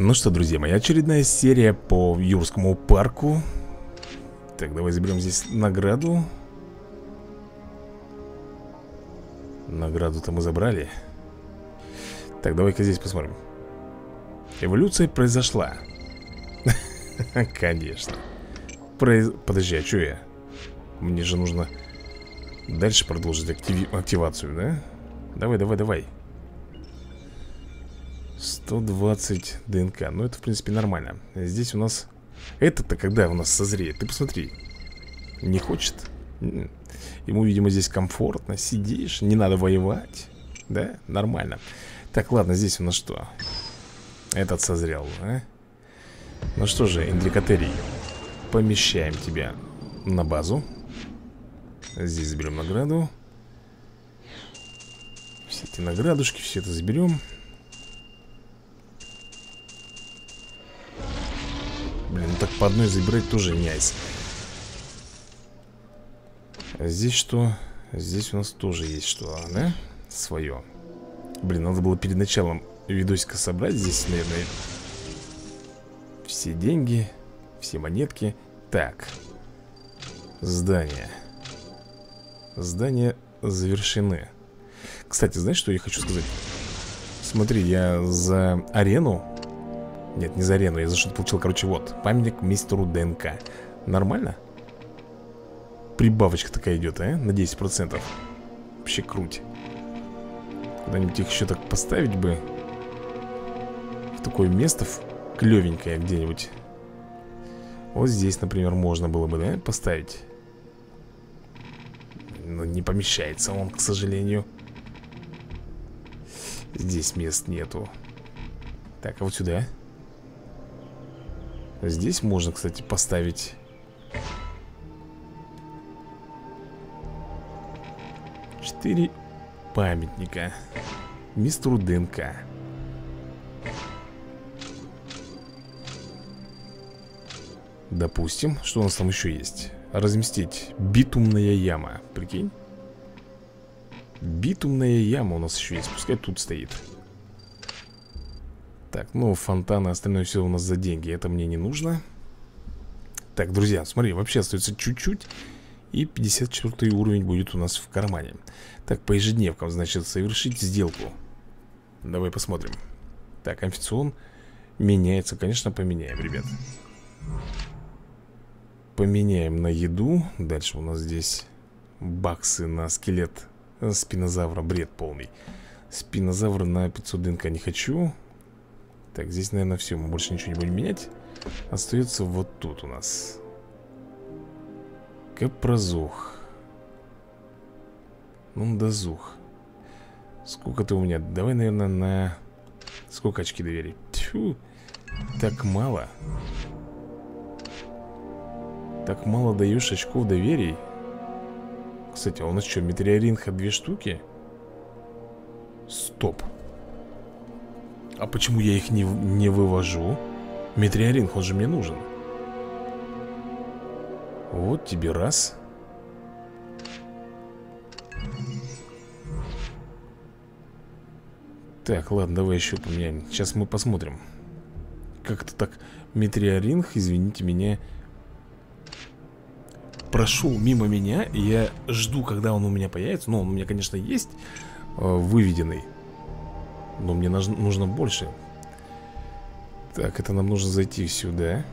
Ну что, друзья мои, очередная серия по Юрскому парку Так, давай заберем здесь награду Награду-то мы забрали Так, давай-ка здесь посмотрим Эволюция произошла Конечно. Подожди, а что я? Мне же нужно дальше продолжить активацию, да? Давай, давай, давай 120 ДНК Ну, это, в принципе, нормально Здесь у нас... Это-то когда у нас созреет? Ты посмотри Не хочет? Ему, видимо, здесь комфортно Сидишь, не надо воевать Да? Нормально Так, ладно, здесь у нас что? Этот созрел, а? Ну что же, индрикотерий Помещаем тебя на базу Здесь заберем награду Все эти наградушки, все это заберем Блин, ну так по одной забирать тоже не айс а Здесь что? Здесь у нас тоже есть что, да? Свое Блин, надо было перед началом видосика собрать Здесь, наверное. Все деньги Все монетки. Так. Здание. Здания завершены. Кстати, знаешь, что я хочу сказать? Смотри, я за арену нет, не за арену, я за что-то получил Короче, вот, памятник мистеру ДНК. Нормально? Прибавочка такая идет, а? На 10% Вообще круть. Куда-нибудь их еще так поставить бы? В такое место в клевенькое где-нибудь. Вот здесь, например, можно было бы, да, поставить. Но не помещается он, к сожалению. Здесь мест нету. Так, а вот сюда Здесь можно, кстати, поставить Четыре памятника Мистеру ДНК Допустим, что у нас там еще есть? Разместить битумная яма Прикинь? Битумная яма у нас еще есть Пускай тут стоит так, ну, фонтаны, остальное все у нас за деньги Это мне не нужно. Так, друзья, смотри, вообще остается чуть-чуть И 54 уровень будет у нас в кармане. Так, по ежедневкам, значит, совершить сделку. Давай посмотрим. Так, амфицион меняется Конечно, поменяем, ребят. Поменяем на еду. Дальше у нас здесь баксы на скелет спинозавра Бред полный. Спинозавр на 500 ДНК не хочу так, здесь, наверное, все. Мы больше ничего не будем менять. Остается вот тут у нас. Капрозух. Ну, дозух. Сколько ты у меня? Давай, наверное, на... Сколько очки доверия? Тьфу. Так мало. Так мало даешь очков доверий. Кстати, а у нас что, метеоринха две штуки? Стоп. А почему я их не, не вывожу? Метриоринг, он же мне нужен. Вот тебе раз. Так, ладно, давай еще поменяем. Сейчас мы посмотрим. Как-то так. Метриоринг, извините меня. Прошел мимо меня. Я жду, когда он у меня появится. Но он у меня, конечно, есть э, Выведенный но мне нужно больше. Так, это нам нужно зайти сюда.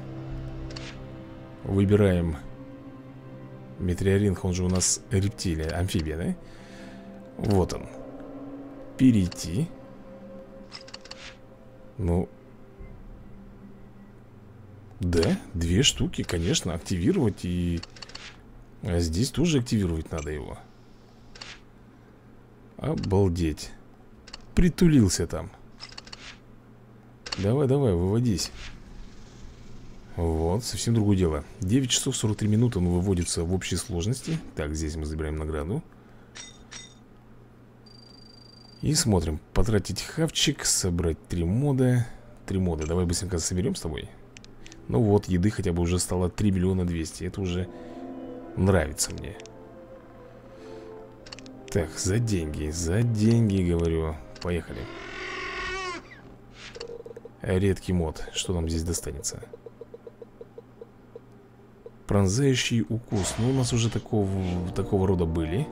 Выбираем Метриоринг, он же у нас рептилия, амфибия, да? Вот он. Перейти. Ну. Да, две штуки, конечно, активировать и... А здесь тоже активировать надо его. Обалдеть притулился там. Давай, давай, выводись. Вот, совсем другое дело. 9 часов 43 минуты он выводится в общей сложности. Так, здесь мы забираем награду. И смотрим. Потратить хавчик, собрать три мода Три мода, давай быстренько соберем с тобой. Ну вот, еды хотя бы уже стало 3 миллиона 200 Это уже нравится мне. Так, за деньги, за деньги, говорю Поехали. Редкий мод Что нам здесь достанется? Пронзающий укус. Ну, у нас уже такого, такого рода были.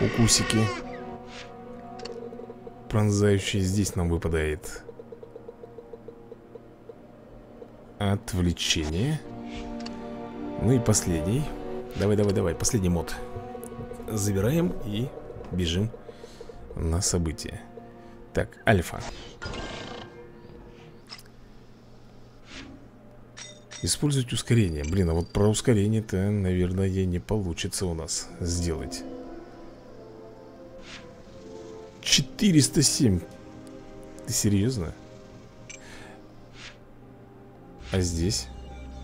Укусики. Пронзающий здесь нам выпадает. Отвлечение. Ну и последний. Давай, давай, давай, последний мод. Забираем и бежим на событие Так, альфа Использовать ускорение Блин, а вот про ускорение-то, наверное, не получится у нас сделать 407 Ты серьезно? А здесь?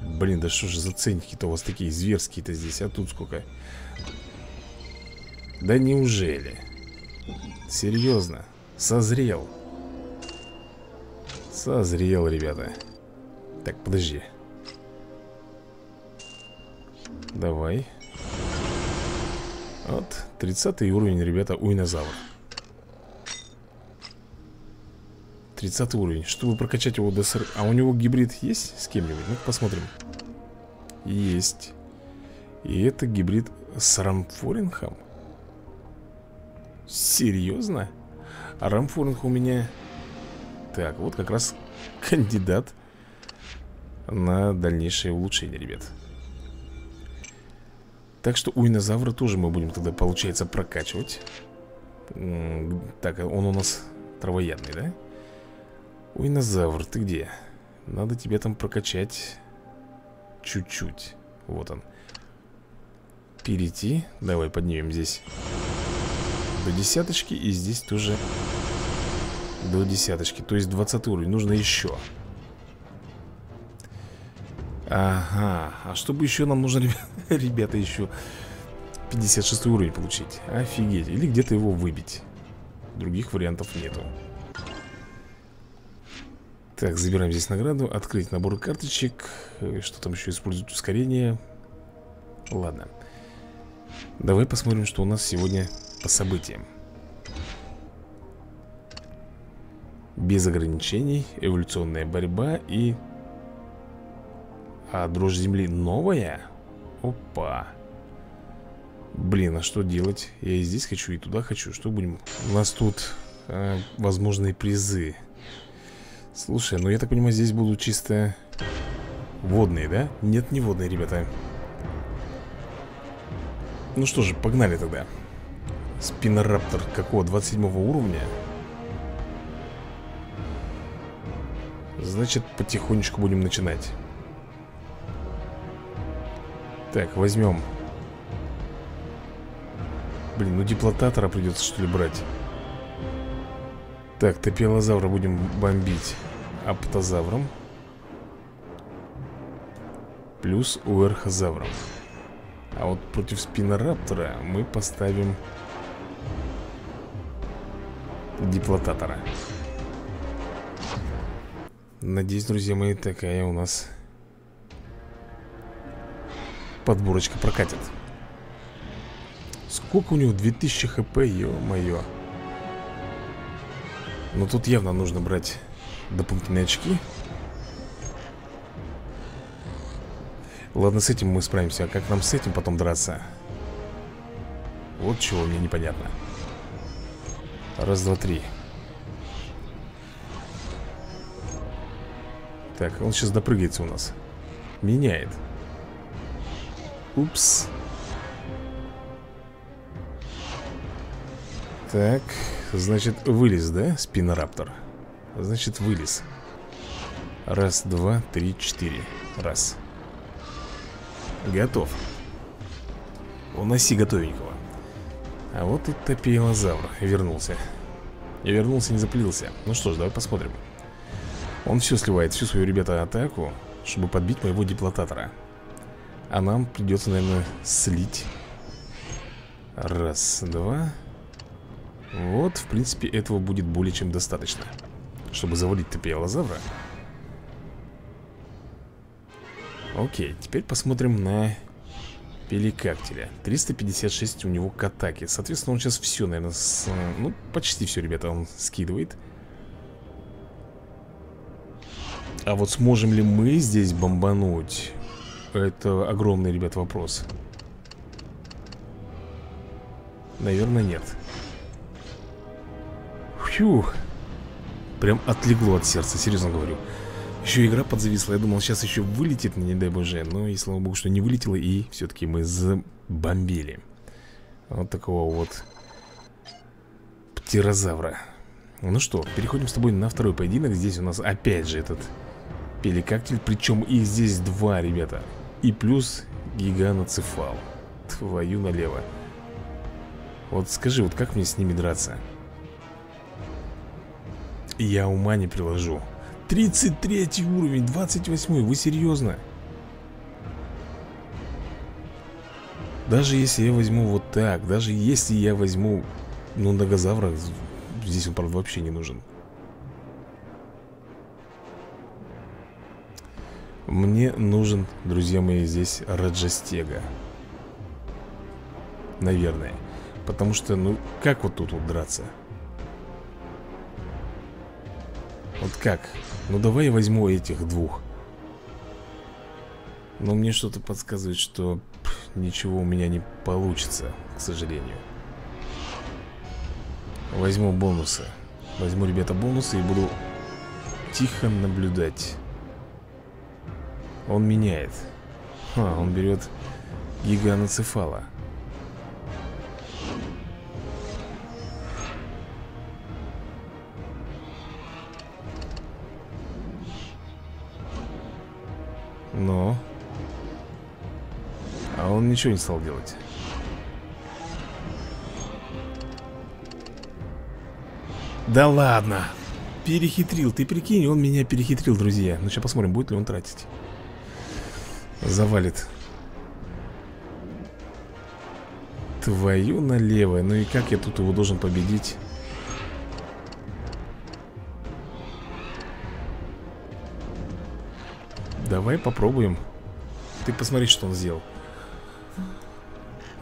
Блин, да что же за ценники-то у вас такие зверские-то здесь А тут сколько? Да неужели? Серьезно? Созрел. Созрел, ребята. Так, подожди. Давай. Вот, 30 уровень, ребята, уйнозавр 30 уровень. Чтобы прокачать его до 40 А у него гибрид есть с кем-нибудь? ну посмотрим. Есть. И это гибрид с Рамфорингом Серьезно? А Рамфоринг у меня. Так, вот как раз кандидат На дальнейшее улучшение, ребят. Так что уинозавра тоже мы будем тогда, получается, прокачивать. Так, он у нас травоядный, да? Уинозавр, ты где? Надо тебе там прокачать Чуть-чуть. Вот он. Перейти. Давай поднимем здесь До десяточки И здесь тоже До десяточки. То есть 20 уровень. Нужно еще Ага, а чтобы еще нам нужно, ребята, еще 56 уровень получить. Офигеть, или где-то его выбить. Других вариантов нету. Так, забираем здесь награду. Открыть набор карточек. Э, Что там еще использовать? Ускорение. Ладно Давай посмотрим, что у нас сегодня по событиям Без ограничений Эволюционная борьба и а дрожь земли новая? Опа Блин, а что делать? Я и здесь хочу, и туда хочу Что будем? У нас тут э, возможные призы Слушай, ну я так понимаю, здесь будут чисто водные, да? Нет, не водные, ребята Ну что же, погнали тогда. Спинораптор какого? 27 уровня? Значит, потихонечку будем начинать. Так, возьмем. Блин, ну диплотатора придется что ли брать? Так, топилозавра будем бомбить Аптозавром. Плюс уэрхозавром А вот против спинораптора мы поставим Диплотатора. Надеюсь, друзья мои, такая у нас подборочка прокатит. Сколько у него? 2000 хп, ё-моё. Но тут явно нужно брать дополнительные очки Ладно, с этим мы справимся А как нам с этим потом драться? Вот чего мне непонятно Раз, два, три Так, он сейчас допрыгается у нас Меняет Упс. Так, значит, вылез, да, спинораптор? Значит, вылез. Раз, два, три, четыре. Раз. Готов. Уноси готовенького. А вот и топилозавр вернулся. Я вернулся, не заплился. Ну что ж, давай посмотрим. Он все сливает, всю свою, ребята, атаку, чтобы подбить моего диплотатора. А нам придется, наверное, слить Раз, два Вот, в принципе, этого будет более чем достаточно Чтобы завалить топиалозавра Окей, теперь посмотрим на Пеликактиля 356 у него к атаке Соответственно, он сейчас все, наверное, с... Ну, почти все, ребята, он скидывает. А вот сможем ли мы здесь бомбануть? Это огромный, ребят, вопрос. Наверное, нет. Фью! Прям отлегло от сердца, серьезно говорю Еще игра подзависла, я думал, сейчас еще вылетит, не дай боже. Но и слава богу, что не вылетело И все-таки мы забомбили. Вот такого вот Птерозавра. Ну что, переходим с тобой на второй поединок. Здесь у нас опять же этот Пеликактиль, причем их здесь два, ребята. И плюс гиганоцефал Твою налево. Вот скажи, вот как мне с ними драться? Я ума не приложу 33 уровень, 28 Вы серьезно? Даже если я возьму вот так Даже если я возьму Ну, Ногозавра Здесь он, правда, вообще не нужен Мне нужен, друзья мои, здесь Раджастега Наверное Потому что, ну, как вот тут вот драться? Вот как? Ну давай я возьму этих двух Но мне что-то подсказывает, что пff, ничего у меня не получится, к сожалению. Возьму бонусы. Возьму, ребята, бонусы и буду тихо наблюдать. Он меняет. Ха, он берет гиганоцефала Но. А он ничего не стал делать. Да ладно. Перехитрил, ты прикинь, он меня перехитрил, друзья. Ну сейчас посмотрим, будет ли он тратить. Завалит. Твою налево. Ну и как я тут его должен победить Давай попробуем Ты посмотри, что он сделал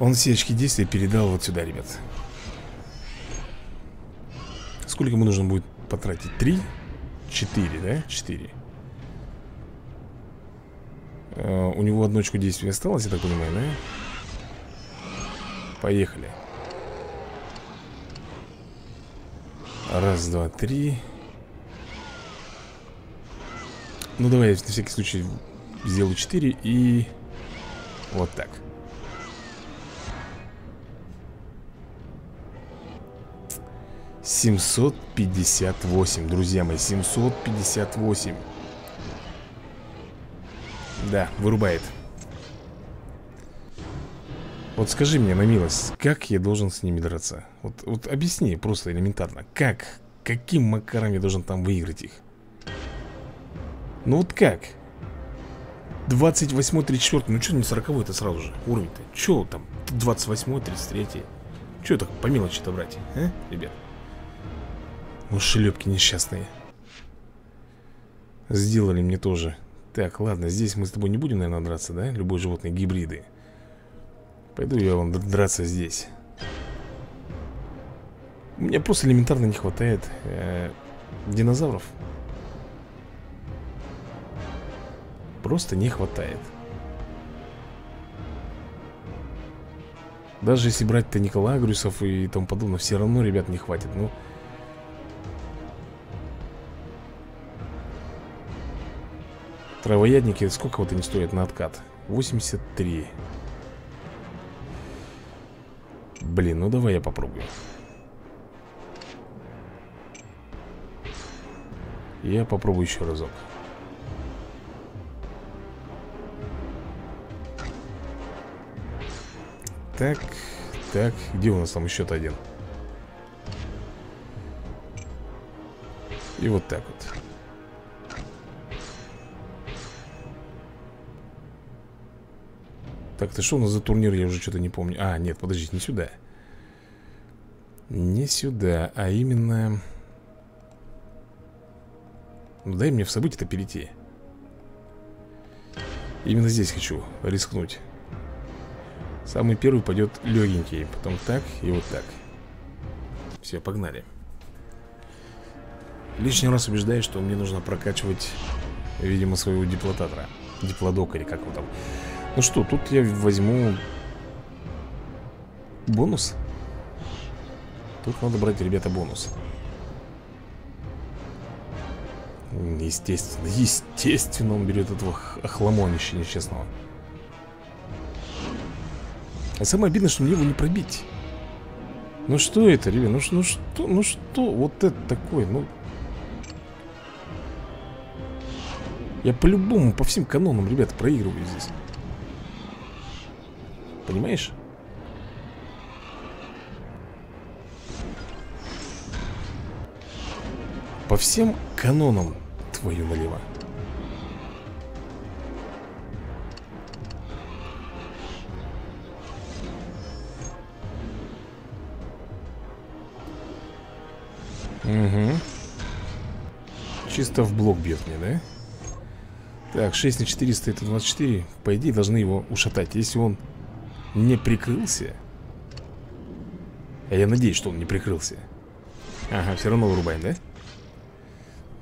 Он все очки действия передал вот сюда, ребят Сколько ему нужно будет потратить? Три? Четыре, да? Четыре uh, У него одну очку действия осталось, я так понимаю, да? Поехали Раз, два, три Ну давай я на всякий случай сделаю 4 и... Вот так Семьсот пятьдесят восемь, друзья мои, семьсот пятьдесят восемь. Да, вырубает Вот скажи мне на милость, как я должен с ними драться? Вот, вот объясни просто элементарно Как? Каким макаром я должен там выиграть их? Ну вот как? 28 34 ну что не 40 это сразу же уровень-то? Че там 28 33 Че так по мелочи-то брать, а, ребят? Ну шлепки несчастные Сделали мне тоже Так, ладно, здесь мы с тобой не будем, наверное, драться, да? Любой животный, гибриды Пойду я вон драться здесь Мне просто элементарно не хватает э, Динозавров Просто не хватает. Даже если брать-то Николагрюсов и тому подобное Все равно, ребят, не хватит Ну. Травоядники, сколько вот они стоят на откат? 83 Блин, ну давай я попробую. Я попробую еще разок Так, так, где у нас там еще-то один? И вот так вот. Так, ты что у нас за турнир? Я уже что-то не помню. А, нет, подождите, не сюда. Не сюда, а именно Ну дай мне в событие-то перейти. Именно здесь хочу рискнуть Самый первый пойдет легенький Потом так и вот так. Все, погнали. Лишний раз убеждаюсь, что мне нужно прокачивать Видимо, своего диплотатора. Диплодока или как его там. Ну что, тут я возьму Бонус. Тут надо брать, ребята, бонус. Естественно, естественно он берет этого охламонища несчастного А самое обидное, что мне его не пробить. Ну что это, ребят, ну, ну что, ну что, вот это такое, ну? Я по-любому, по всем канонам, ребята, проигрываю здесь. Понимаешь? По всем канонам твою налево Угу Чисто в блок бьет мне, да? Так, 6 на 400 это 24 По идее должны его ушатать. Если он не прикрылся А я надеюсь, что он не прикрылся Ага, все равно вырубаем, да?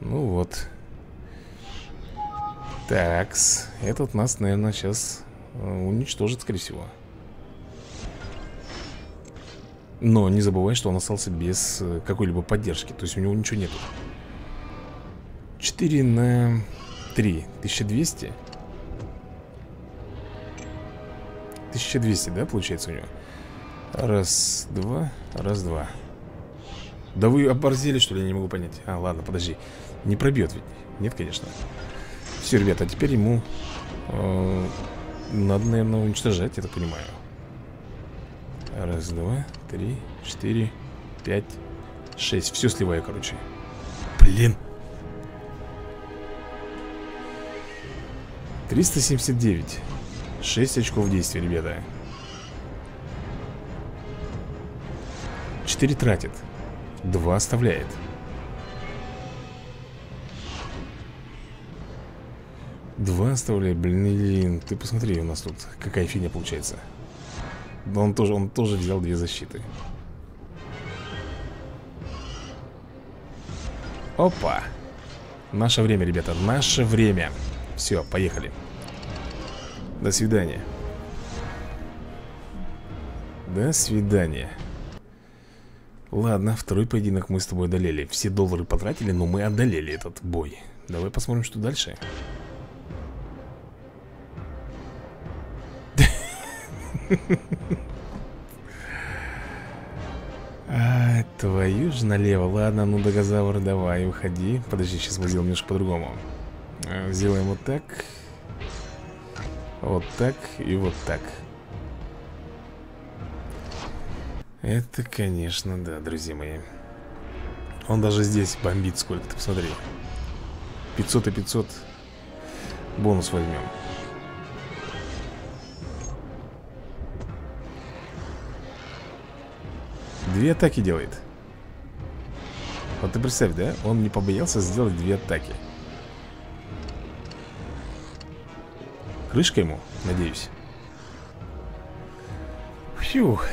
Ну вот. Такс. Этот нас, наверное, сейчас э, уничтожит, скорее всего Но не забывай, что он остался без э, какой-либо поддержки. То есть у него ничего нету. 4 на 3 1200 1200, да, получается у него? Раз, два, раз, два. Да вы оборзели, что ли, я не могу понять. А, ладно, подожди. Не пробьет ведь? Нет, конечно. Все, ребята, теперь ему э, Надо, наверное, уничтожать, я так понимаю Раз, два, три, четыре, пять, шесть. Все сливаю, короче. Блин. 379 6 очков действия, ребята. 4 тратит. 2 оставляет. Два оставляет, блин, ты посмотри, у нас тут какая фигня получается Но он тоже, он тоже взял две защиты. Опа. Наше время, ребята, наше время. Все, поехали. До свидания. До свидания. Ладно, второй поединок мы с тобой одолели. Все доллары потратили, но мы одолели этот бой. Давай посмотрим, что дальше Твою же налево. Ладно, ну догозавр, давай, уходи Подожди, сейчас мы сделаем немножко по-другому. А, Сделаем вот так. Вот так и вот так. Это, конечно, да, друзья мои. Он даже здесь бомбит сколько, ты посмотри. 500 и 500 Бонус возьмем Две атаки делает. Вот ты представь, да? Он не побоялся сделать две атаки. Крышка ему, надеюсь. Фух,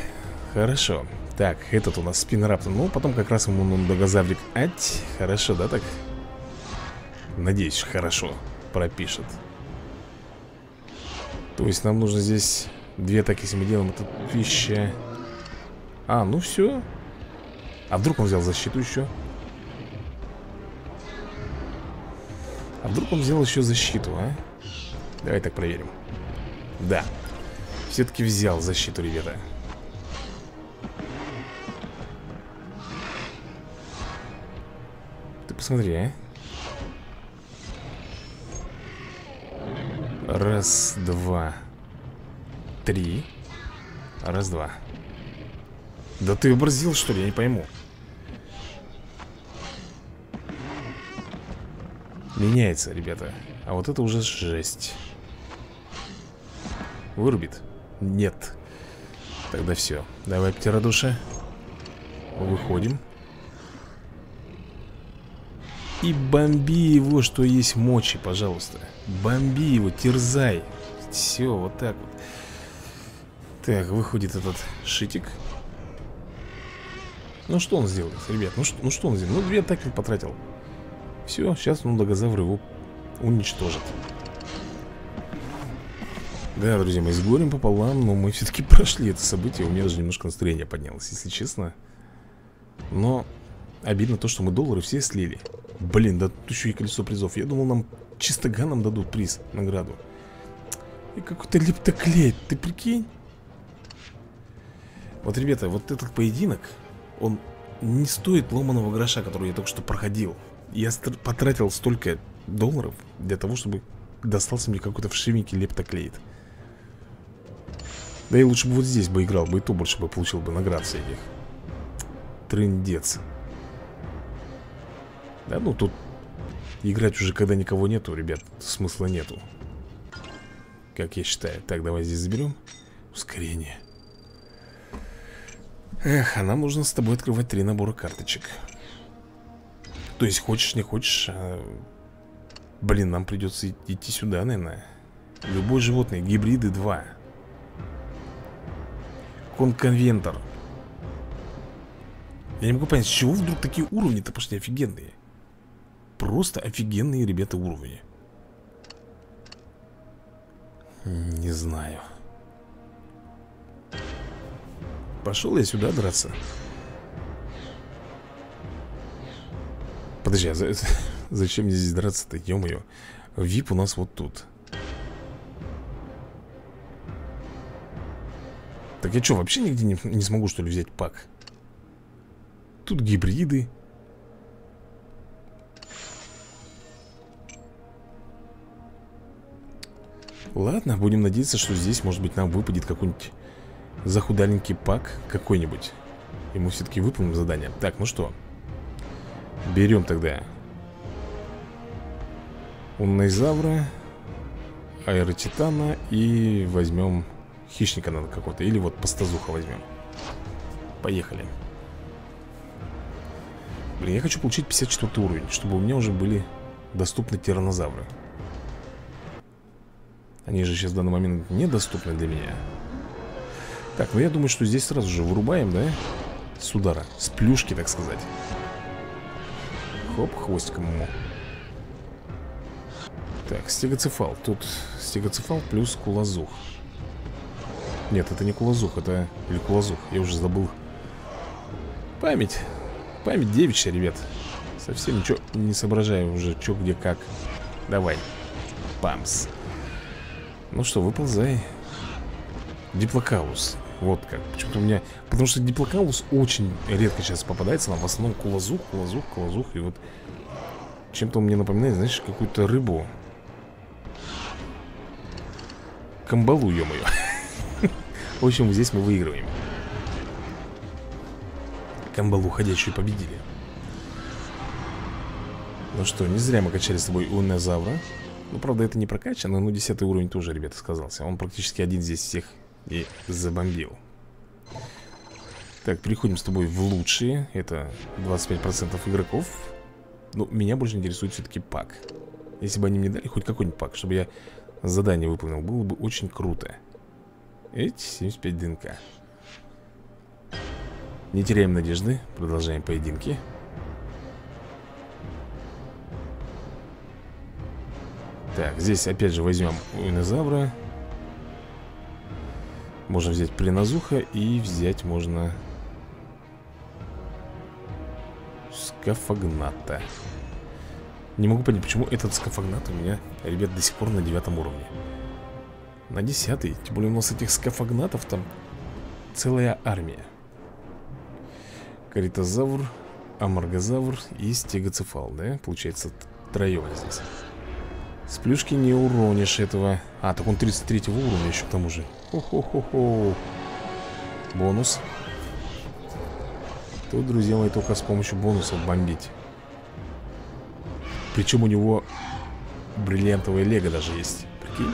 хорошо. Так, этот у нас спинраптор Ну, потом как раз ему многозаврик Ать, хорошо, да, так? Надеюсь, хорошо пропишет. То есть нам нужно здесь Две атаки, если мы делаем это вещи А, ну все А вдруг он взял защиту еще? А вдруг он взял еще защиту, а? Давай так проверим. Да. Все-таки взял защиту, ребята. Ты посмотри, а. Раз, два Три. Раз, два Да ты оборзил, что ли? Я не пойму. Меняется, ребята. А вот это уже жесть. Вырубит? Нет. Тогда все Давай, птеродуша Выходим. И бомби его, что есть мочи, пожалуйста. Бомби его, терзай. Все, вот так вот. Так, выходит этот шитик Ну что он сделает, ребят? Ну что, ну что он сделал? Ну две атаки потратил. Все, сейчас ну Дагозавр его уничтожит Да, друзья мои, с горем пополам Но мы все-таки прошли это событие. У меня даже немножко настроение поднялось, если честно. Но обидно то, что мы доллары все слили. Блин, да тут еще и колесо призов. Я думал, нам чисто ганом дадут приз, награду. И какой-то лептоклей, ты прикинь? Вот, ребята, вот этот поединок Он не стоит ломаного гроша, который я только что проходил. Я потратил столько долларов для того, чтобы достался мне какой-то вшивенький лептоклейт. Да и лучше бы вот здесь бы играл бы, и то больше бы получил бы наград всяких. Трындец. Да ну тут играть уже когда никого нету, ребят, смысла нету. Как я считаю. Так, давай здесь заберем Ускорение Эх, а нам нужно с тобой открывать три набора карточек. То есть хочешь, не хочешь а... Блин, нам придется идти сюда, наверное. Любое животное, гибриды 2 Конконвентор. Я не могу понять, с чего вдруг такие уровни-то пошли офигенные. Просто офигенные, ребята, уровни. Не знаю Пошел я сюда драться Подожди, а за... зачем мне здесь драться-то? Ё-моё Вип у нас вот тут Так я что, вообще нигде не, не смогу, что ли, взять пак? Тут гибриды Ладно, будем надеяться, что здесь, может быть, нам выпадет какой-нибудь захудаленький пак какой-нибудь. Мы все-таки выполним задание. Так, ну что? Берем тогда Уннайзавра Аэротитана И возьмем Хищника надо какого-то. Или вот пастазуха возьмем Поехали. Блин, я хочу получить 54 уровень Чтобы у меня уже были доступны тиранозавры Они же сейчас в данный момент недоступны для меня так, ну я думаю, что здесь сразу же вырубаем, да? С удара, с плюшки, так сказать. Хоп, хвостиком ему. Так, стегоцефал. Тут стегоцефал плюс кулазух. Нет, это не кулазух, это... Или кулазух, я уже забыл. Память. Память девичья, ребят. Совсем ничего не соображаю уже, что, где, как. Давай. Памс. Ну что, выползай. Диплокаус вот как. Почему-то у меня... Потому что диплокаус очень редко сейчас попадается нам. В основном куласух, куласух, куласух. И вот чем-то он мне напоминает, знаешь, какую-то рыбу. Камбалу, ё-моё. В общем, здесь мы выигрываем. Камбалу ходячую победили. Ну что, не зря мы качали с тобой унезавра. Ну, правда, это не прокачано, но 10 уровень тоже, ребята, сказался. Он практически один здесь всех и забомбил. Так, переходим с тобой в лучшие. Это 25% игроков. Ну, меня больше интересует все-таки пак. Если бы они мне дали хоть какой-нибудь пак Чтобы я задание выполнил Было бы очень круто. Эти 75 ДНК. Не теряем надежды. Продолжаем поединки. Так, здесь опять же возьмем Уинозавра можно взять принозуха и взять можно Скафагната Не могу понять, почему этот скафагнат у меня, ребят, до сих пор на девятом уровне. На десятый, тем более у нас этих скафагнатов там целая армия. Каритозавр, амаргозавр и стегоцефал, да? Получается, троем здесь. С плюшки не уронишь этого. А, так он 33 уровня еще к тому же Хо-хо-хо-хо. Бонус. Тут, друзья мои, только с помощью бонусов бомбить. Причем у него бриллиантовая лего даже есть. Прикинь?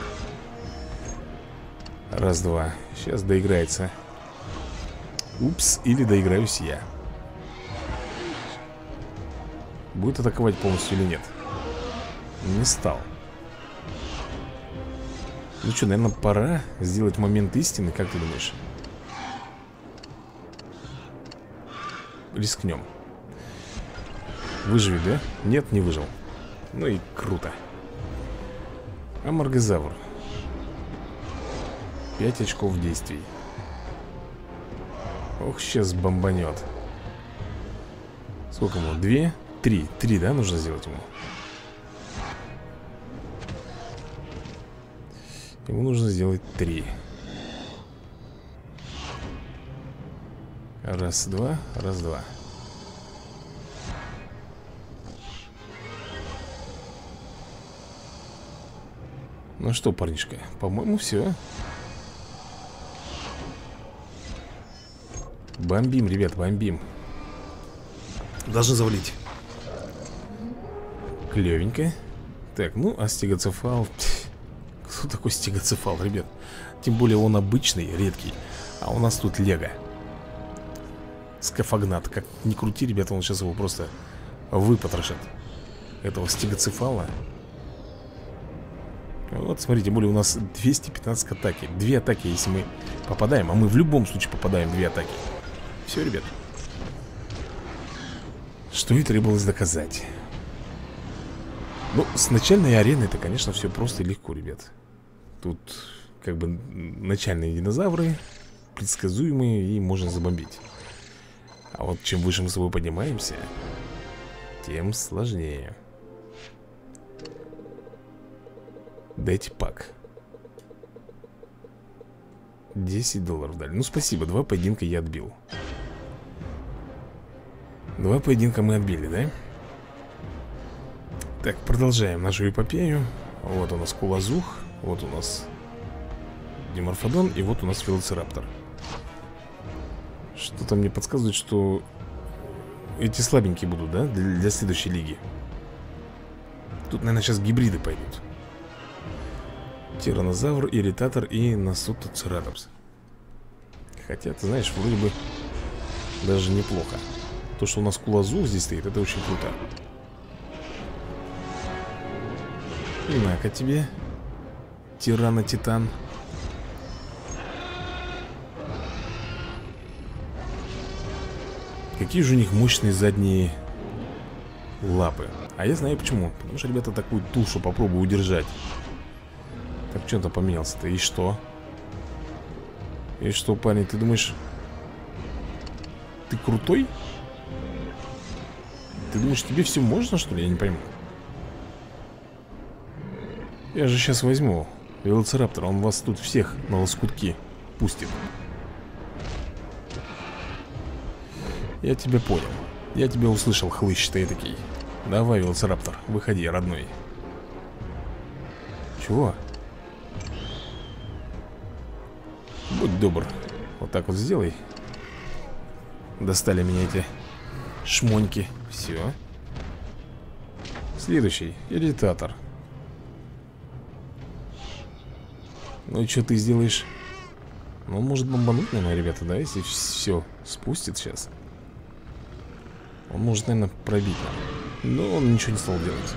Раз-два. Сейчас доиграется. Упс, или доиграюсь я. Будет атаковать полностью или нет? Не стал. Ну что, наверное, пора сделать момент истины, как ты думаешь? Рискнем Выживи, да? Нет, не выжил Ну и круто Амаргозавр 5 очков действий Ох, сейчас бомбанет Сколько ему? Две? Три. Три, да, нужно сделать ему? Ему нужно сделать три. Раз, два, раз, два. Ну что, парнишка, по-моему, все Бомбим, ребят, бомбим. Должны завалить. Клевенько Так, ну, а стегоцефал Кто такой стегоцефал, ребят? Тем более он обычный, редкий. А у нас тут лего. Скафагнат. Как ни крути, ребята, он сейчас его просто выпотрошит Этого стегоцефала. Вот, смотрите, более у нас 215 атаки. Две атаки, если мы попадаем А мы в любом случае попадаем две атаки. Все, ребят. Что и требовалось доказать. Ну, с начальной арены это, конечно, все просто и легко, ребят Тут как бы начальные динозавры Предсказуемые и можно забомбить. А вот чем выше мы с собой поднимаемся Тем сложнее. Дайте пак. 10 долларов дали. Ну спасибо, два поединка я отбил. Два поединка мы отбили, да? Так, продолжаем нашу эпопею. Вот у нас Кулазух Вот у нас Диморфодон И вот у нас Велоцираптор что-то мне подсказывает, что эти слабенькие будут, да? Для, для следующей лиги. Тут, наверное, сейчас гибриды пойдут. Тиранозавр, Иритатор и Насутоцератопс. Хотя, ты знаешь, вроде бы даже неплохо. То, что у нас Кулазух здесь стоит, это очень круто. И на-ка тебе, Тирана-Титан. Какие же у них мощные задние лапы А я знаю почему Потому что, ребята, такую тушу попробую удержать Так, что-то поменялся-то И что? И что, парень, ты думаешь Ты крутой? Ты думаешь, тебе все можно, что ли? Я не пойму Я же сейчас возьму Велоцираптор, он вас тут всех на лоскутки пустит. Я тебя понял. Я тебя услышал, хлыщ ты такой Давай, велоцираптор, выходи, родной. Чего? Будь добр Вот так вот сделай. Достали меня эти шмоньки. Все Следующий, ирритатор Ну и что ты сделаешь? Ну, может бомбануть, наверное, ребята, да, если все спустит сейчас он может, наверное, пробить нам. Но он ничего не стал делать.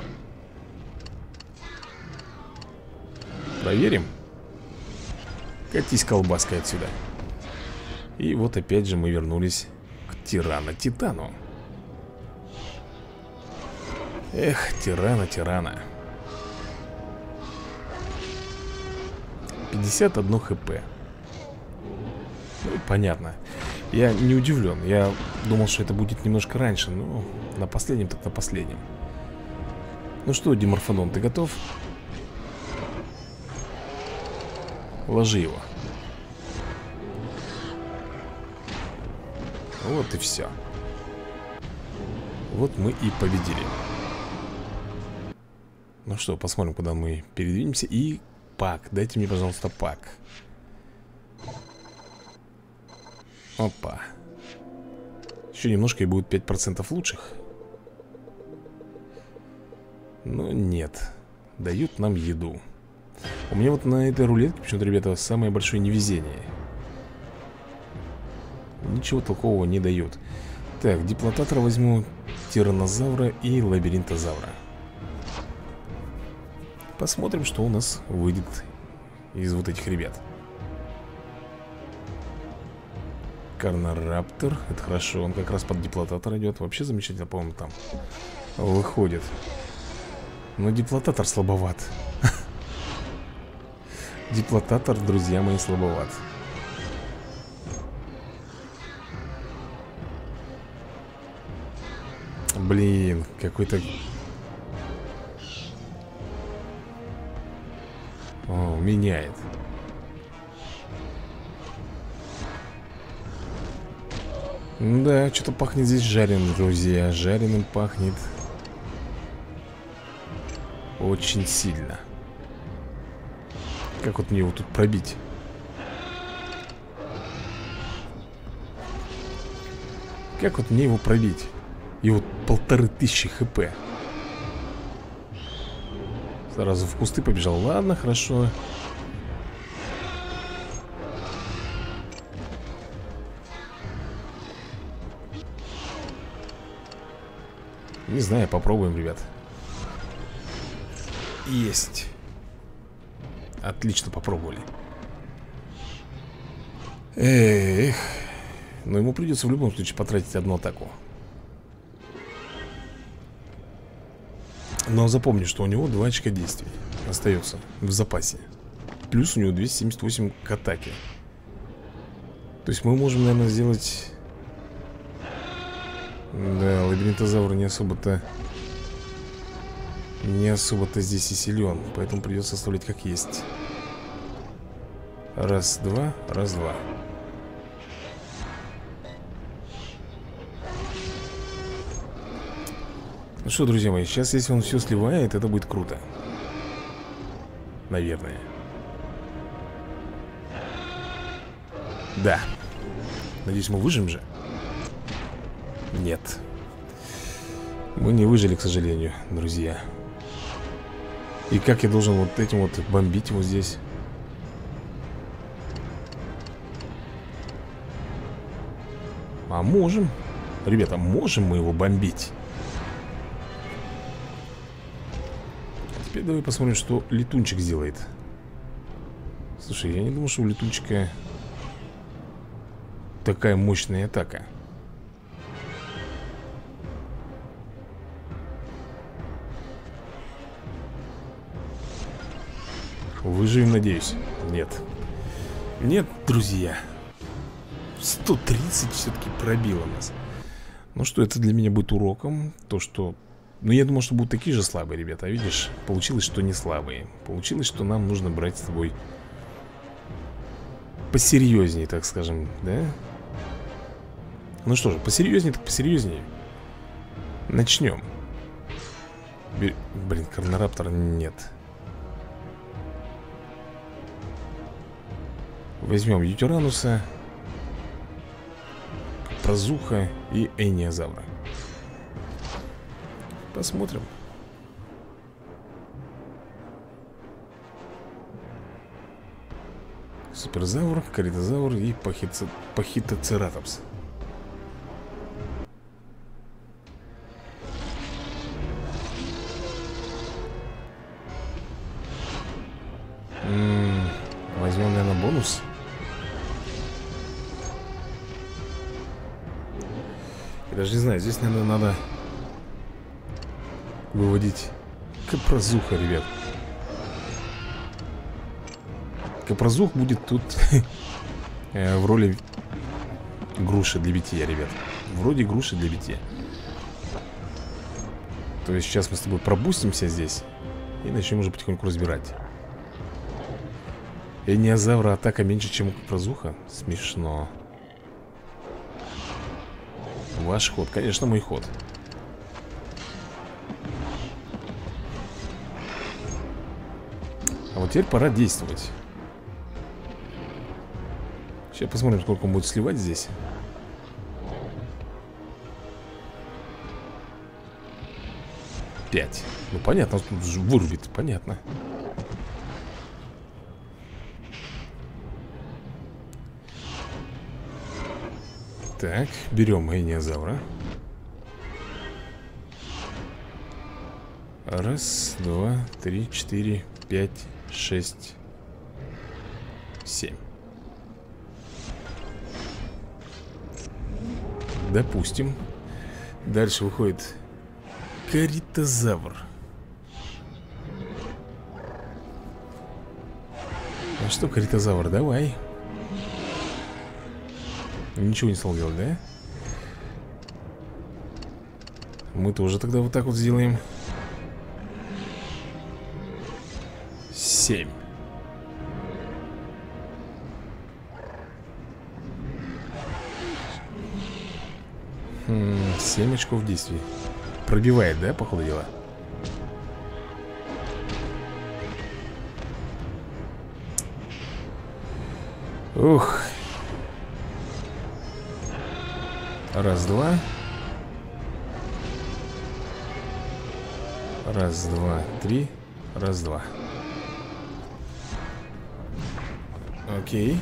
Проверим. Катись колбаской отсюда. И вот опять же мы вернулись К Тирана-Титану Эх, Тирана-Тирана 51 хп. Ну, понятно. Я не удивлен. Я думал, что это будет немножко раньше Но на последнем так на последнем. Ну что, Диморфонон, ты готов? Ложи его. Вот и все Вот мы и победили. Ну что, посмотрим, куда мы передвинемся И пак, дайте мне, пожалуйста, пак. Опа. Еще немножко и будет 5% лучших. Но нет. Дают нам еду. У меня вот на этой рулетке почему-то, ребята, самое большое невезение. Ничего такого не дают. Так, диплотатора возьму Тиранозавра и лабиринтозавра Посмотрим, что у нас выйдет из вот этих ребят. Карнораптор. Это хорошо, он как раз под диплотатор идет. Вообще замечательно, по-моему, там Выходит. Но диплотатор слабоват. Диплотатор, друзья мои, слабоват. Блин, какой-то... меняет Да, что-то пахнет здесь жареным, друзья Жареным пахнет Очень сильно Как вот мне его тут пробить? Как вот мне его пробить? И вот полторы тысячи хп Сразу в кусты побежал. Ладно, хорошо. Не знаю, попробуем, ребят. Есть. Отлично попробовали. Эх. Но ему придется в любом случае потратить одну атаку Но запомни, что у него 2 очка действий Остается в запасе. Плюс у него 278 к атаке. То есть мы можем, наверное, сделать Да, лабиринтозавр не особо-то Не особо-то здесь и силен Поэтому придется оставлять как есть. Раз, два, раз, два Ну что, друзья мои, сейчас если он все сливает, это будет круто. Наверное. Да. Надеюсь, мы выжим же? Нет. Мы не выжили, к сожалению, друзья. И как я должен вот этим вот бомбить его здесь? А можем. Ребята, можем мы его бомбить Теперь давай посмотрим, что летунчик сделает. Слушай, я не думал, что у летунчика Такая мощная атака. Выживем, надеюсь. Нет. Нет, друзья. 130 все-таки пробило нас. Ну что, это для меня будет уроком. То, что ну, я думал, что будут такие же слабые ребята А видишь, получилось, что не слабые. Получилось, что нам нужно брать с тобой Посерьезнее, так скажем, да? Ну что же, посерьезнее, так посерьезнее. Начнем. Б... Блин, Карнораптор нет. Возьмем Ютирануса Прозуха и Эниозавра Посмотрим. Суперзавр, Каритозавр и. Пахитоцератопс. Капрозуха, ребят. Капрозух будет тут э, в роли груши для битья, ребят. Вроде груши для битья. То есть сейчас мы с тобой пробустимся здесь И начнем уже потихоньку разбирать. Эниозавра атака меньше, чем у Капрозуха? Смешно. Ваш ход, конечно мой ход. А теперь пора действовать. Сейчас посмотрим, сколько он будет сливать здесь. Пять. Ну понятно, тут же вырубит, понятно. Так, берем эниозавра. Раз, два, три, четыре, пять, шесть, семь. Допустим. Дальше выходит каритозавр. Ну что, критозавр, давай Ничего не стал делать, да? Мы тоже тогда вот так вот сделаем Семь. Хм, Семь очков действий Пробивает, да, по ходу дела? Ух. Раз, два. Раз, два, три. Раз, два Окей.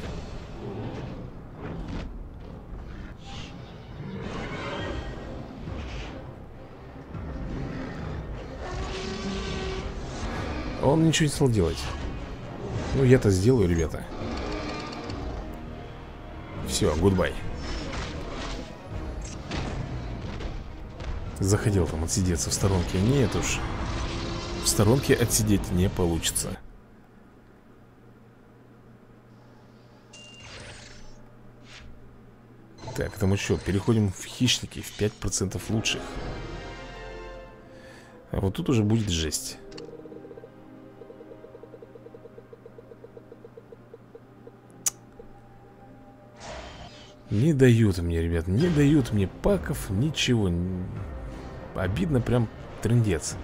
Он ничего не стал делать. Ну, я-то сделаю, ребята. Все, гудбай Заходил там отсидеться в сторонке. Нет уж. В сторонке отсидеть не получится Так, там еще Переходим в хищники В 5% лучших. А вот тут уже будет жесть. Не дают мне, ребят, не дают мне паков, ничего. Обидно прям трендец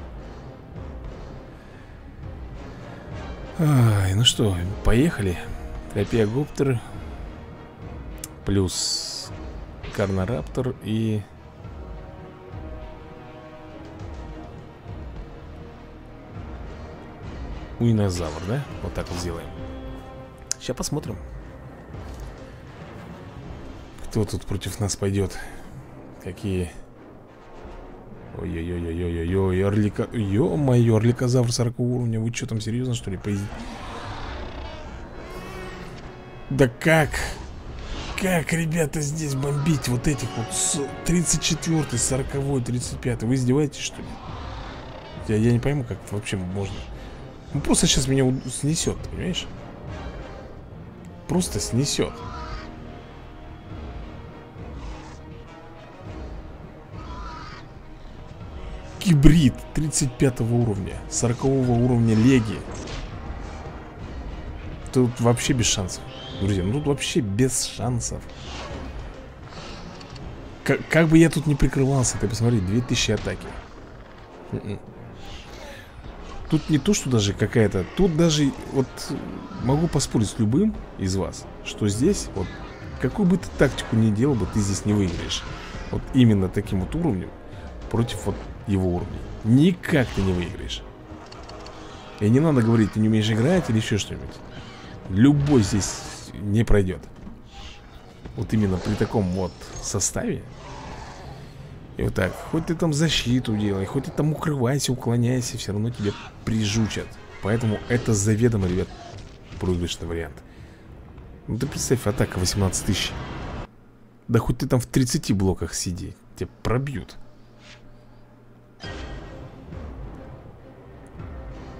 Ай, ну что, поехали. Тропиогоптер Плюс Карнораптор и... Уинозавр, да? Вот так вот сделаем Сейчас посмотрим Кто тут против нас пойдет Какие Ой-ой-ой-ой-ой-ой, орлика... Ё-моё, орликозавр 40 уровня. Вы что там, серьезно, что ли, поездите? Да как? Как, ребята, здесь бомбить вот этих вот 34-й, 40-й, 35-й? Вы издеваетесь, что ли? Я, я не пойму, как вообще можно. Ну, просто сейчас меня снесет, понимаешь? Просто снесет. Гибрид 35 уровня 40 уровня Леги Тут вообще без шансов Друзья, ну тут вообще без шансов. Как, как бы я тут не прикрывался Ты посмотри, 2000 атаки. М-м. Тут не то, что даже какая-то Тут даже, вот Могу поспорить с любым из вас Что здесь, вот Какую бы ты тактику ни делал бы, ты здесь не выиграешь. Вот именно таким вот уровнем Против вот его уровня. Никак ты не выиграешь. И не надо говорить, ты не умеешь играть или еще что-нибудь. Любой здесь не пройдет. Вот именно при таком вот составе. И вот так, хоть ты там защиту делай Хоть ты там укрывайся, уклоняйся Все равно тебя прижучат. Поэтому это заведомо, ребят, проигрышный вариант. Ну ты представь, атака 18 тысяч. Да хоть ты там в 30 блоках сиди Тебя пробьют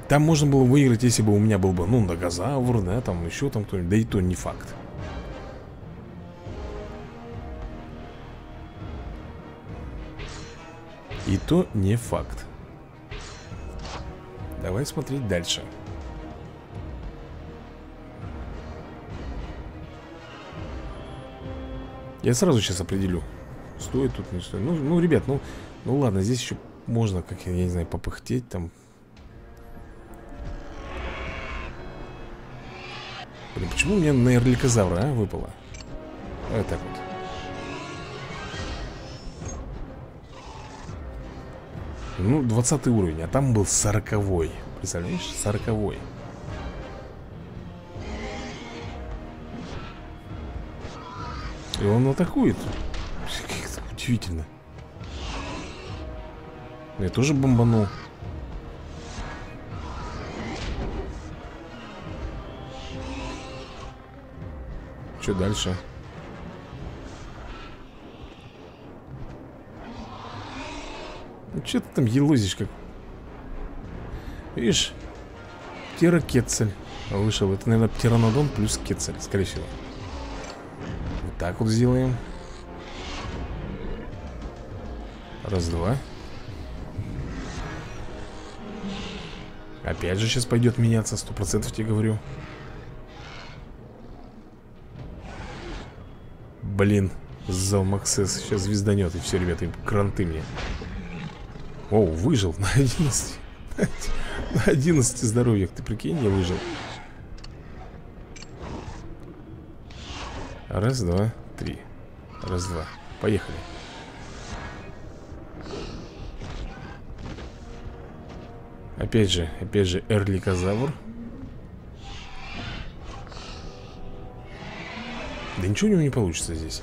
Там можно было выиграть, если бы у меня был бы, ну, Нагозавр, да, там еще там кто-нибудь. Да и то не факт. И то не факт. Давай смотреть дальше. Я сразу сейчас определю. Стоит тут, не стоит. Ну, ну ребят, ну, ну ладно, здесь еще можно, как я не знаю, попыхтеть там, Блин, почему мне на эрликозавра, а, выпало? Вот так вот. Ну, 20 уровень, а там был 40 -й. Представляешь? 40 -й. И он атакует. Удивительно. Я тоже бомбанул. Что дальше? Ну что ты там елозишь как? Видишь? Терракетцель Вышел, это, наверное, птеранодон плюс кецель, скорее всего Вот так вот сделаем Раз, два Опять же сейчас пойдет меняться, сто процентов тебе говорю Блин, Залмаксес сейчас звезданет И все, ребята, кранты мне. О, выжил на 11 На 11 здоровьях, ты прикинь, я выжил. Раз, два, три. Раз, два, поехали. Опять же, опять же, эрликозавр Да ничего у него не получится здесь.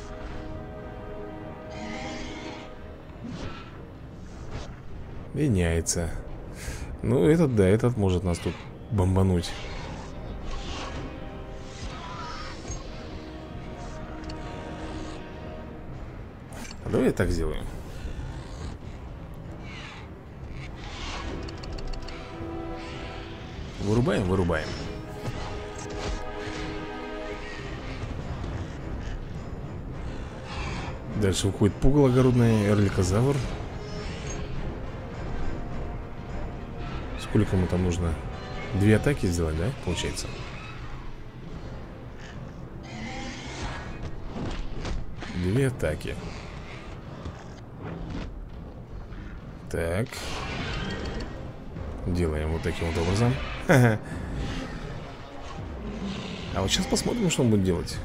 Меняется. Ну, этот, да, этот может нас тут бомбануть. Давай я так сделаю. Вырубаем, вырубаем Дальше уходит пугало огородное, эрликозавр. Сколько ему там нужно? Две атаки сделать, да, получается? Две атаки. Так. Делаем вот таким вот образом. А вот сейчас посмотрим, что он будет делать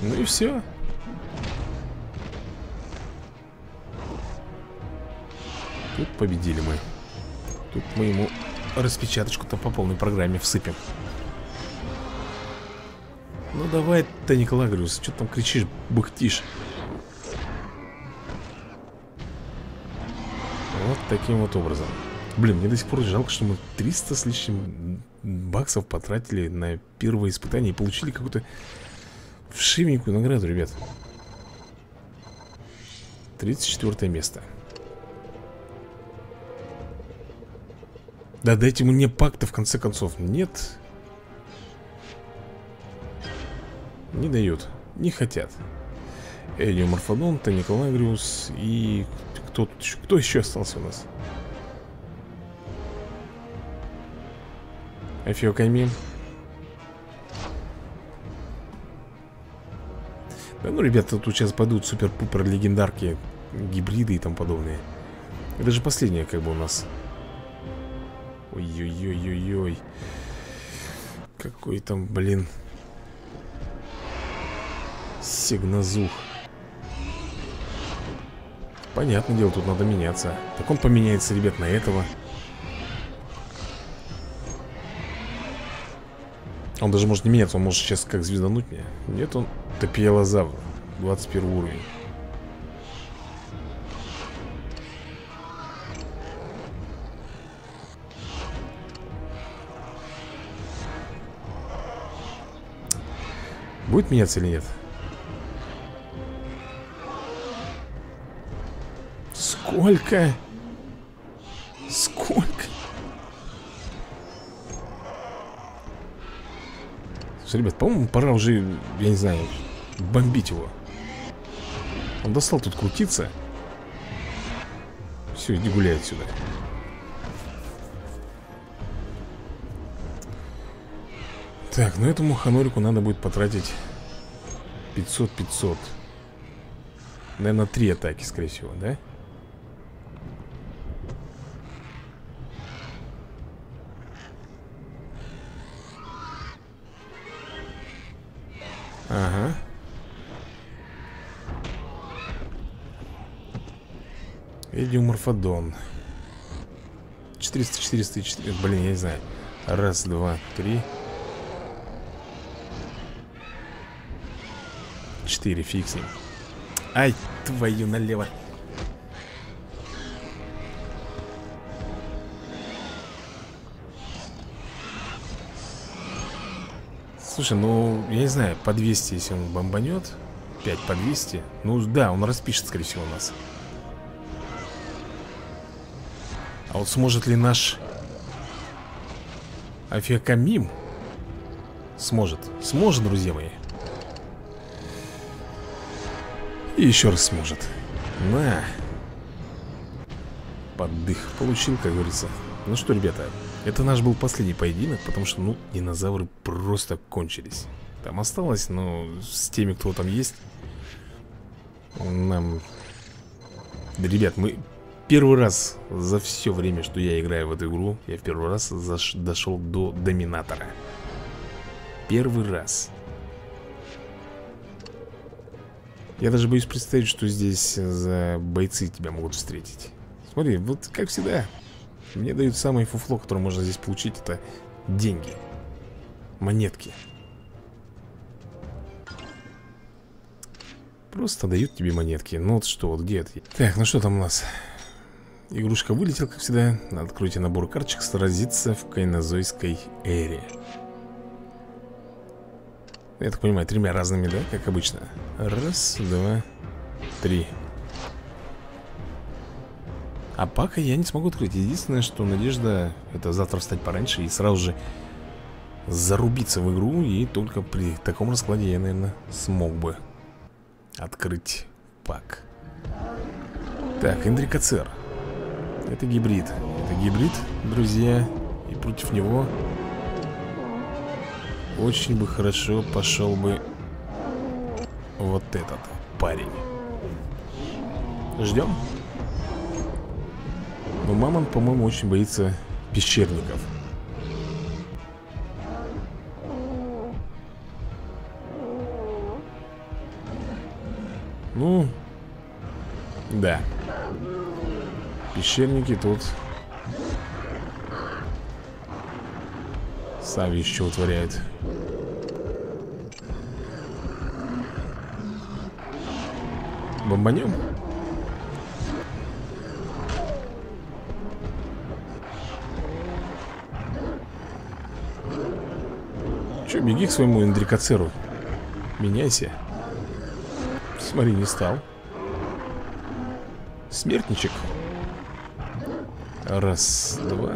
Ну и все Тут победили мы. Тут мы ему распечаточку-то по полной программе всыпем. Ну давай ты, Николай Грюс, что там кричишь, бухтишь Вот таким вот образом. Блин, мне до сих пор жалко, что мы 300 с лишним баксов потратили на первое испытание И получили какую-то вшивенькую награду, ребят. 34 место. Да дайте мне пакта в конце концов. Нет. Не дают. Не хотят. Эдио Морфодон, Николагриус И кто, кто еще остался у нас? Афиокаймим ну, ребята, тут сейчас пойдут супер-пупер легендарки Гибриды и тому подобное. Это же последнее, как бы у нас. Ой-ой-ой-ой-ой. Какой там, блин. Сигназух. Понятное дело, тут надо меняться. Так он поменяется, ребят, на этого. Он даже может не меняться, он может сейчас как звездануть мне Нет, он топиелозавр 21 уровень Будет меняться или нет? Сколько? Сколько? Слушай, ребят, по-моему, пора уже, я не знаю, бомбить его Он достал тут крутиться. Все, иди гуляй отсюда. Так, ну этому ханорику надо будет потратить 500-500 Наверное, три атаки, скорее всего, да? Ага Эдиуморфодон 400, 400, 400 Блин, я не знаю. Раз, два, три. 4, фиг с ним. Ай, твою налево. Слушай, ну, я не знаю, по 200, если он бомбанет 5 по 200 Ну, да, он распишет, скорее всего, у нас А вот сможет ли наш Афиакамим? Сможет. Сможет, друзья мои? И еще раз сможет. На. Поддых получил, как говорится. Ну что, ребята Это наш был последний поединок Потому что, ну, динозавры просто кончились. Там осталось, но с теми, кто там есть Нам Да, ребят, мы первый раз за все время, что я играю в эту игру Я в первый раз дошел до Доминатора. Первый раз. Я даже боюсь представить, что здесь за бойцы тебя могут встретить. Смотри, вот как всегда. Мне дают самое фуфло, которое можно здесь получить Это деньги. Монетки. Просто дают тебе монетки. Ну вот что, вот где это? Так, ну что там у нас? Игрушка вылетела, как всегда. Откройте набор карточек Сразиться в кайнозойской эре. Я так понимаю, тремя разными, да, как обычно? Раз, два, три. А пока я не смогу открыть. Единственное, что надежда Это завтра встать пораньше и сразу же Зарубиться в игру И только при таком раскладе я, наверное, смог бы Открыть пак. Так, Эндрикоцер Это гибрид Это гибрид, друзья И против него очень бы хорошо пошел бы вот этот парень. Ждем. Но мамон, по-моему, очень боится пещерников. Ну, да. Пещерники тут. Сави еще утворяет. Бомбанем? Че, беги к своему индрикоцеру. Меняйся. Смотри, не стал. Смертничек Раз, два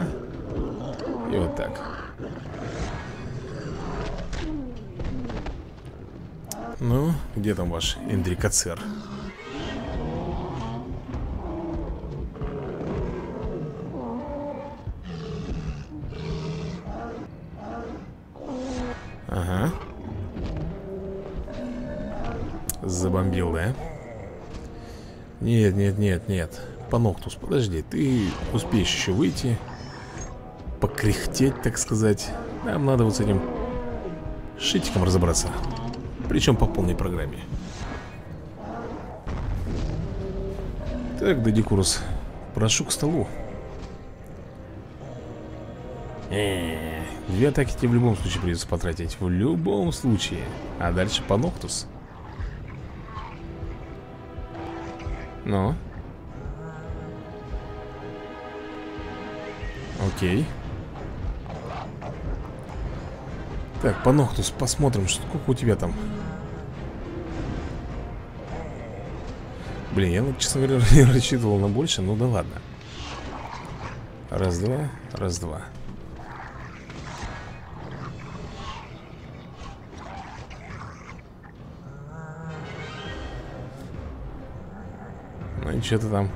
И вот так Ну, где там ваш индрикоцер? забомбил, да? Нет, нет, нет, нет Паноктус, подожди, ты успеешь еще выйти Покряхтеть, так сказать. Нам надо вот с этим шитиком разобраться Причем по полной программе. Так, Дедикурус, прошу к столу. Э -э, Две атаки тебе в любом случае придется потратить. В любом случае. А дальше по Ноктус. Ну? Окей. Так, по Нохтус посмотрим, сколько у тебя там. Блин, я, честно говоря, не рассчитывал на больше, ну да ладно. Раз-два, раз-два. Ну и что ты там?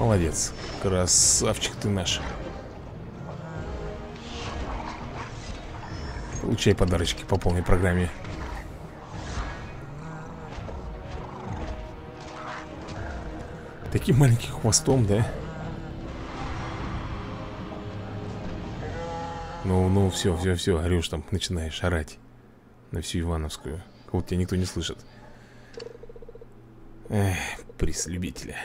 Молодец. Красавчик ты наш. Получай подарочки по полной программе. Таким маленьким хвостом, да? Ну, ну, все, все, все, орешь там, начинаешь орать на всю Ивановскую. Кого тебя никто не слышит. Эх, приз любителя.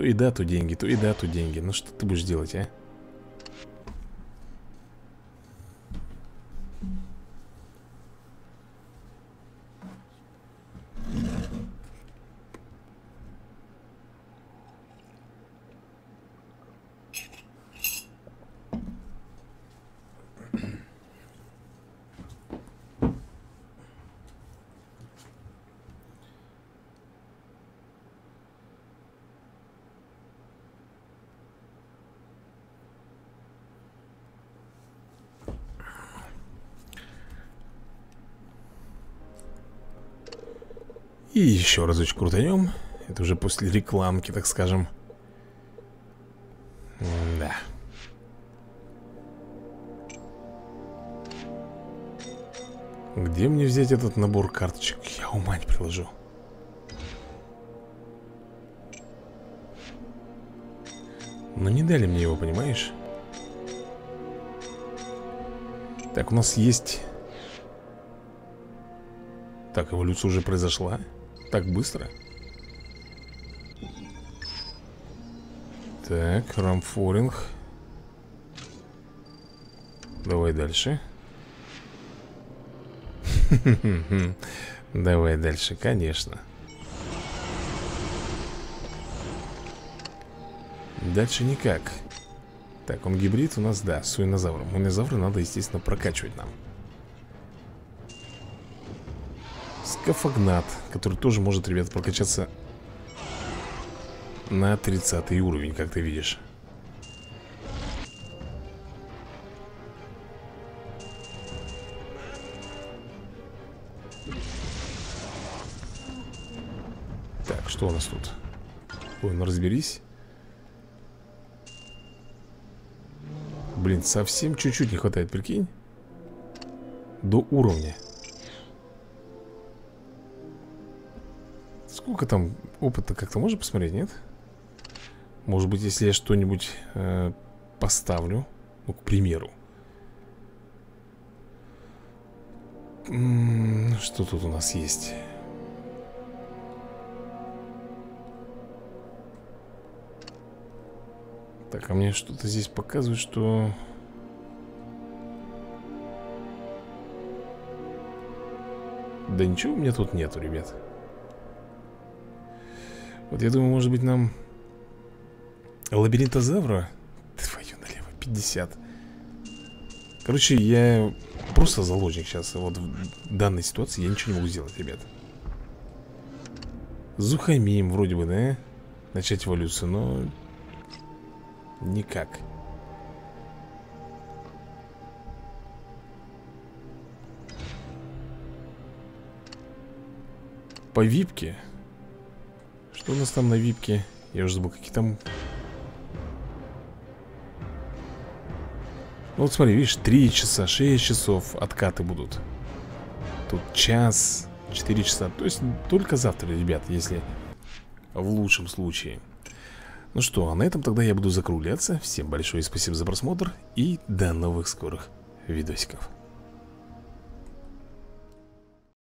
То и да, то деньги, то и да, то деньги. Ну что ты будешь делать, а? И еще разочек крутанем Это уже после рекламки, так скажем. Да Где мне взять этот набор карточек? Я ума не приложу. Но не дали мне его, понимаешь? Так, у нас есть... Так, эволюция уже произошла Так быстро? Так, рамфоринг. Давай дальше. Давай дальше, конечно. Дальше никак. Так, он гибрид у нас, да, с уинозавром Уинозавры надо, естественно, прокачивать нам Скафагнат Который тоже может, ребята, прокачаться На 30 уровень, как ты видишь. Так, что у нас тут? Ой, ну разберись. Блин, совсем чуть-чуть не хватает, прикинь. До уровня Сколько там опыта как-то можно посмотреть, нет? Может быть, если я что-нибудь э, поставлю Ну, к примеру Что тут у нас есть? Так, а мне что-то здесь показывает, что... Да ничего у меня тут нету, ребят Вот я думаю, может быть нам Лабиринтозавра? Твою налево, 50 Короче, я просто заложник сейчас Вот в данной ситуации я ничего не могу сделать, ребят. Зухамим вроде бы, да? Начать эволюцию, но Никак. По випке Что у нас там на випке? Я уже забыл, какие там. Ну вот смотри, видишь, 3 часа, 6 часов откаты будут. Тут час, 4 часа. То есть только завтра, ребят, если в лучшем случае. Ну что, а на этом тогда я буду закругляться. Всем большое спасибо за просмотр И до новых скорых видосиков